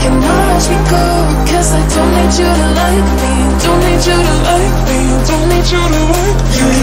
Can't me go? Cause I don't need you to like me Don't need you to like me Don't need you to like me